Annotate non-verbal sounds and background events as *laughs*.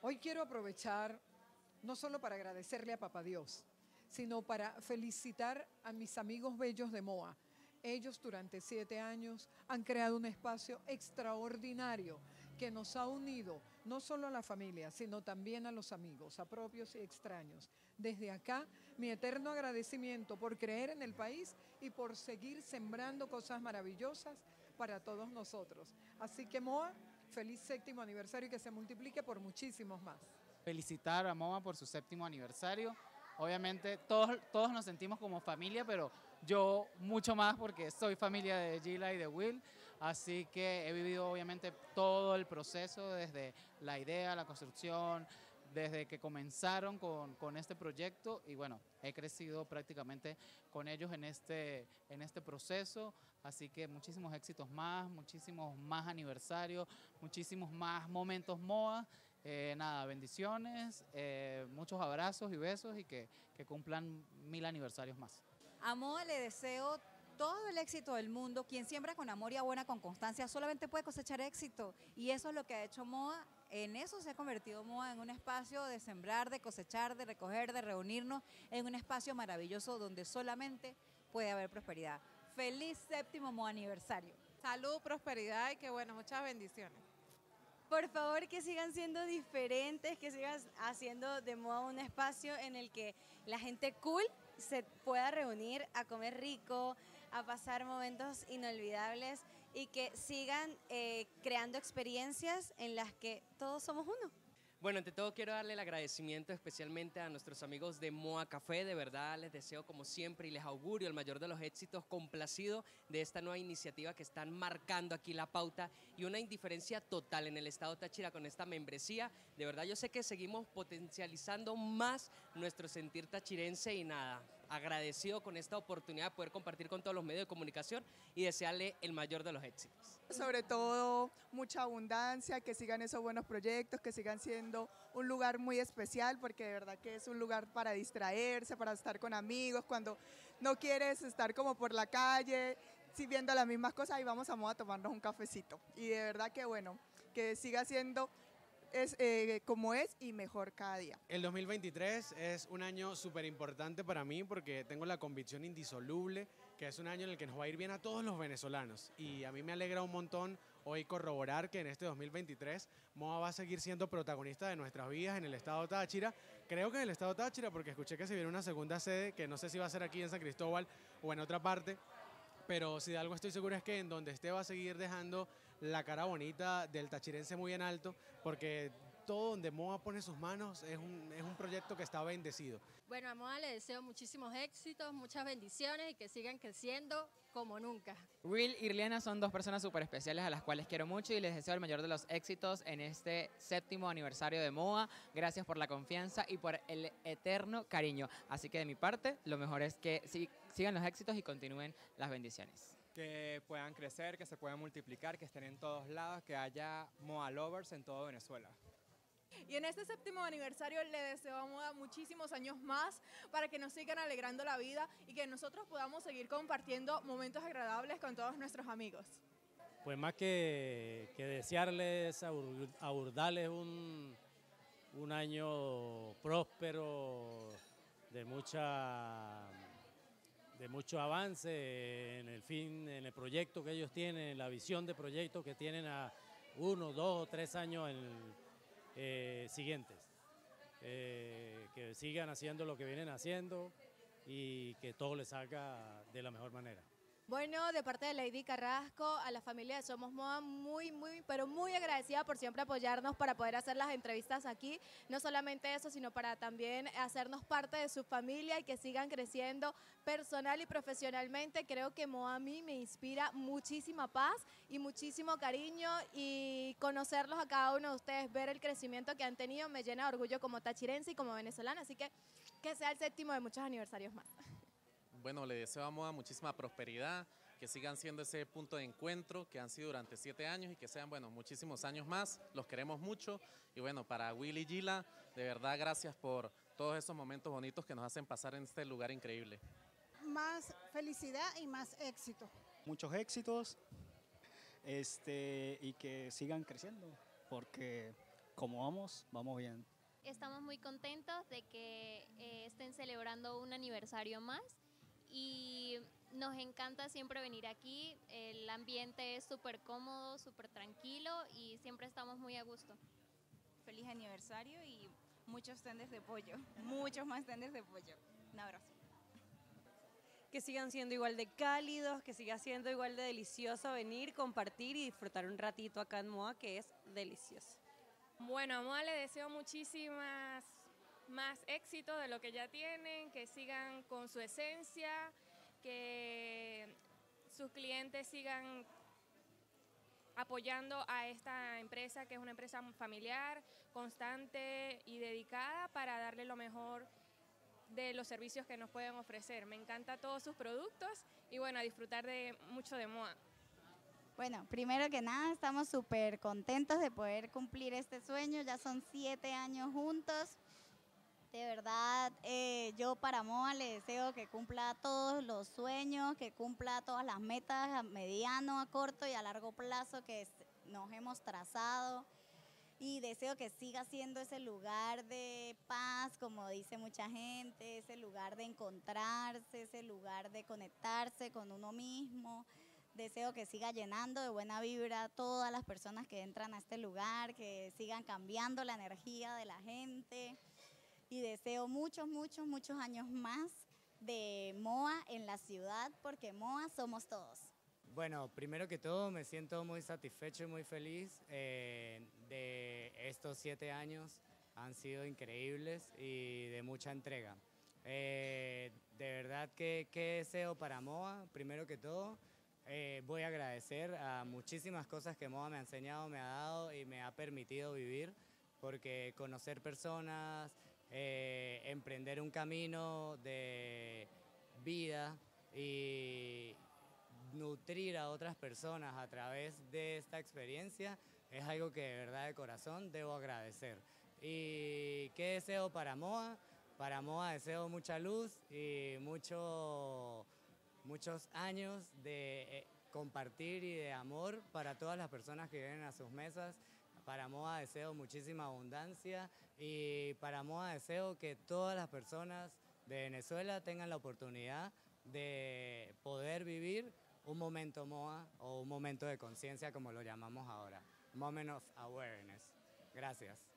Hoy quiero aprovechar no solo para agradecerle a Papá Dios, sino para felicitar a mis amigos bellos de MOA. Ellos durante siete años han creado un espacio extraordinario que nos ha unido no solo a la familia, sino también a los amigos, a propios y extraños. Desde acá, mi eterno agradecimiento por creer en el país y por seguir sembrando cosas maravillosas para todos nosotros. Así que MOA, feliz séptimo aniversario y que se multiplique por muchísimos más. Felicitar a MOA por su séptimo aniversario. Obviamente todos, todos nos sentimos como familia, pero yo mucho más porque soy familia de Gila y de Will. Así que he vivido obviamente todo el proceso desde la idea, la construcción, desde que comenzaron con, este proyecto y bueno, he crecido prácticamente con ellos en este, en este proceso, así que muchísimos éxitos más, muchísimos más aniversarios, muchísimos más momentos MOA. Eh, nada, bendiciones, eh, muchos abrazos y besos y que, que cumplan mil aniversarios más. A MOA le deseo todo el éxito del mundo. Quien siembra con amor y buena con constancia solamente puede cosechar éxito. Y eso es lo que ha hecho MOA. En eso se ha convertido MOA en un espacio de sembrar, de cosechar, de recoger, de reunirnos, en un espacio maravilloso donde solamente puede haber prosperidad. Feliz séptimo MOA aniversario. Salud, prosperidad y que bueno, muchas bendiciones. Por favor, que sigan siendo diferentes, que sigan haciendo de MOA un espacio en el que la gente cool se pueda reunir a comer rico, a pasar momentos inolvidables y que sigan eh, creando experiencias en las que todos somos uno. Bueno, ante todo quiero darle el agradecimiento especialmente a nuestros amigos de Moa Café. De verdad les deseo como siempre y les augurio el mayor de los éxitos, complacido de esta nueva iniciativa que están marcando aquí la pauta y una indiferencia total en el estado Táchira con esta membresía. De verdad yo sé que seguimos potencializando más nuestro sentir tachirense y nada, agradecido con esta oportunidad de poder compartir con todos los medios de comunicación y desearle el mayor de los éxitos. Sobre todo mucha abundancia, que sigan esos buenos proyectos, que sigan siendo un lugar muy especial, porque de verdad que es un lugar para distraerse, para estar con amigos, cuando no quieres estar como por la calle, si viendo las mismas cosas, y vamos a a tomarnos un cafecito. Y de verdad que bueno, que siga siendo es eh, como es y mejor cada día. El 2023 es un año súper importante para mí porque tengo la convicción indisoluble que es un año en el que nos va a ir bien a todos los venezolanos y a mí me alegra un montón hoy corroborar que en este 2023 MOA va a seguir siendo protagonista de nuestras vidas en el estado Táchira. Creo que en el estado Táchira porque escuché que se viene una segunda sede que no sé si va a ser aquí en San Cristóbal o en otra parte, pero si de algo estoy seguro es que en donde esté va a seguir dejando la cara bonita del tachirense muy en alto, porque todo donde MOA pone sus manos es un, es un proyecto que está bendecido. Bueno, a MOA le deseo muchísimos éxitos, muchas bendiciones y que sigan creciendo como nunca. Will y Irliana son dos personas súper especiales a las cuales quiero mucho y les deseo el mayor de los éxitos en este séptimo aniversario de MOA. Gracias por la confianza y por el eterno cariño. Así que de mi parte, lo mejor es que sigan los éxitos y continúen las bendiciones que puedan crecer, que se puedan multiplicar, que estén en todos lados, que haya Moa Lovers en todo Venezuela. Y en este séptimo aniversario le deseo a Moda muchísimos años más para que nos sigan alegrando la vida y que nosotros podamos seguir compartiendo momentos agradables con todos nuestros amigos. Pues más que, que desearles, abordarles un, un año próspero, de mucha de mucho avance en el fin, en el proyecto que ellos tienen, en la visión de proyecto que tienen a uno, dos o tres años eh, siguientes. Eh, que sigan haciendo lo que vienen haciendo y que todo les salga de la mejor manera. Bueno, de parte de Lady Carrasco, a la familia de Somos Moda, muy, muy, pero muy agradecida por siempre apoyarnos para poder hacer las entrevistas aquí. No solamente eso, sino para también hacernos parte de su familia y que sigan creciendo personal y profesionalmente. Creo que Moa a mí me inspira muchísima paz y muchísimo cariño y conocerlos a cada uno de ustedes, ver el crecimiento que han tenido, me llena de orgullo como tachirense y como venezolana. Así que que sea el séptimo de muchos aniversarios más bueno, le deseo a Moa muchísima prosperidad, que sigan siendo ese punto de encuentro que han sido durante siete años y que sean, bueno, muchísimos años más. Los queremos mucho. Y bueno, para Willy Gila, de verdad, gracias por todos esos momentos bonitos que nos hacen pasar en este lugar increíble. Más felicidad y más éxito. muchos éxitos este, y que sigan creciendo, porque como vamos, vamos bien. Estamos muy contentos de que eh, estén celebrando un aniversario más y nos encanta siempre venir aquí. El ambiente es súper cómodo, súper tranquilo y siempre estamos muy a gusto. Feliz aniversario y muchos tendes de pollo, *laughs* muchos más tendes de pollo. Un abrazo. Que sigan siendo igual de cálidos, que siga siendo igual de delicioso venir, compartir y disfrutar un ratito acá en Moa, que es delicioso. Bueno, a Moa le deseo muchísimas más éxito de lo que ya tienen, que sigan con su esencia, que sus clientes sigan apoyando a esta empresa, que es una empresa familiar, constante y dedicada para darle lo mejor de los servicios que nos pueden ofrecer. Me encanta todos sus productos y bueno, a disfrutar de mucho de MOA. Bueno, primero que nada, estamos súper contentos de poder cumplir este sueño. Ya son siete años juntos. De verdad, eh, yo para MOA le deseo que cumpla todos los sueños, que cumpla todas las metas a mediano, a corto y a largo plazo que nos hemos trazado. Y deseo que siga siendo ese lugar de paz, como dice mucha gente, ese lugar de encontrarse, ese lugar de conectarse con uno mismo. Deseo que siga llenando de buena vibra a todas las personas que entran a este lugar, que sigan cambiando la energía de la gente deseo muchos, muchos, muchos años más de MOA en la ciudad, porque MOA somos todos. Bueno, primero que todo me siento muy satisfecho y muy feliz eh, de estos siete años. Han sido increíbles y de mucha entrega. Eh, de verdad que, deseo para MOA, primero que todo. Eh, voy a agradecer a muchísimas cosas que MOA me ha enseñado, me ha dado y me ha permitido vivir, porque conocer personas, eh, emprender un camino de vida y nutrir a otras personas a través de esta experiencia es algo que de verdad de corazón debo agradecer. ¿Y qué deseo para MOA? Para MOA deseo mucha luz y mucho, muchos años de eh, compartir y de amor para todas las personas que vienen a sus mesas para MOA deseo muchísima abundancia y para MOA deseo que todas las personas de Venezuela tengan la oportunidad de poder vivir un momento MOA o un momento de conciencia como lo llamamos ahora, Moment of Awareness. Gracias.